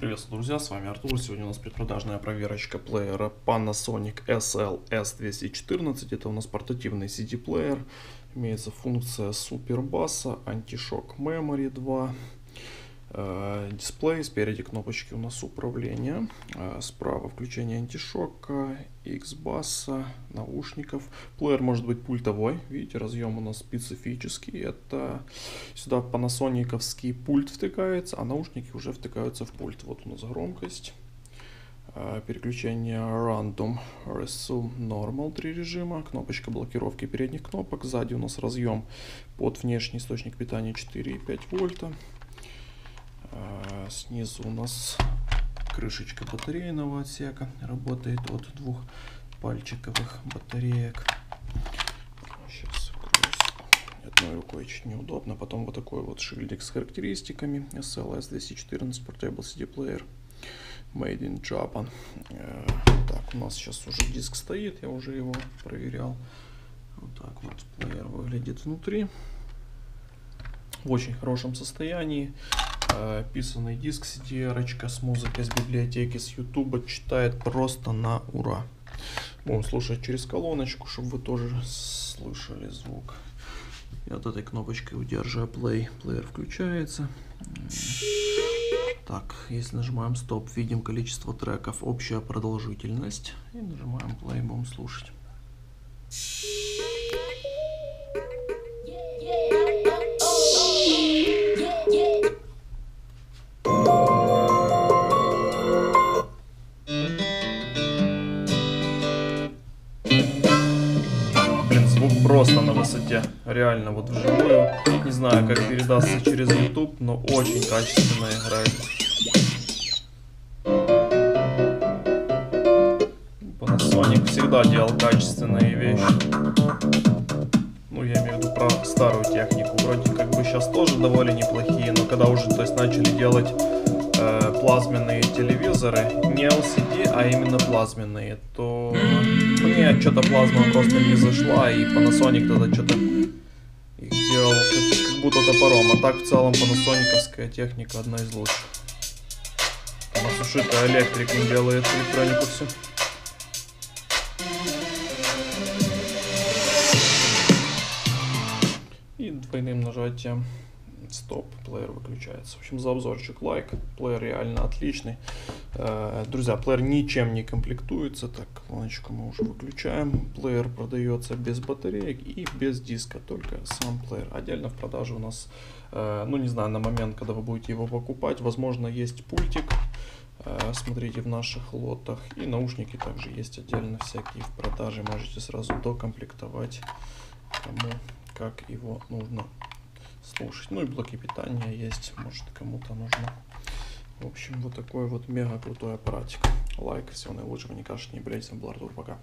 Приветствую, друзья, с вами Артур. Сегодня у нас предпродажная проверочка плеера Panasonic SL-S214. Это у нас портативный CD-плеер. Имеется функция супербаса, антишок Memory 2. Э, дисплей, спереди кнопочки у нас управления, э, справа включение антишока, X-баса, наушников. Плеер может быть пультовой, видите, разъем у нас специфический, это сюда панасониковский пульт втыкается, а наушники уже втыкаются в пульт. Вот у нас громкость, э, переключение Random, Resume, Normal, три режима, кнопочка блокировки передних кнопок, сзади у нас разъем под внешний источник питания 4,5 вольта. Снизу у нас крышечка батарейного отсека. Работает от двух пальчиковых батареек. Сейчас. Одной рукой чуть неудобно. Потом вот такой вот шильдик с характеристиками. SLS 214 Portable CD Player. Made in Japan. Э, так, у нас сейчас уже диск стоит. Я уже его проверял. Вот так вот плеер выглядит внутри. В очень хорошем состоянии. Э, писанный диск cdr с музыкой с библиотеки с YouTube читает просто на ура. Будем слушать через колоночку, чтобы вы тоже слышали звук. И от этой кнопочкой удерживая play, плеер включается. Так, если нажимаем стоп, видим количество треков, общая продолжительность. И нажимаем play, будем слушать. Просто на высоте. Реально, вот вживую. Не знаю, как передастся через YouTube, но очень качественно играет. Panasonic всегда делал качественные вещи. Ну, я имею в виду про старую технику. Вроде как бы сейчас тоже довольно неплохие, но когда уже то есть, начали делать э, плазменные телевизоры, не LCD, а именно плазменные, то мне что-то плазма просто не зашла, и Panasonic тогда что-то их делал как, как будто топором. А так в целом панасониковская техника одна из лучших. У нас ушитый электрик им делает электронику всю. И двойным нажатием стоп, плеер выключается. В общем, за обзорчик лайк. Плеер реально отличный. Э, друзья, плеер ничем не комплектуется. Так, колоночку мы уже выключаем. Плеер продается без батареек и без диска, только сам плеер. Отдельно в продаже у нас, э, ну не знаю, на момент, когда вы будете его покупать, возможно, есть пультик. Э, смотрите в наших лотах. И наушники также есть отдельно всякие в продаже. Можете сразу докомплектовать кому как его нужно слушать. Ну и блоки питания есть, может кому-то нужно. В общем, вот такой вот мега крутой аппаратик. Лайк, всего наилучшего, не кашляйте, не болейте, Артур, пока.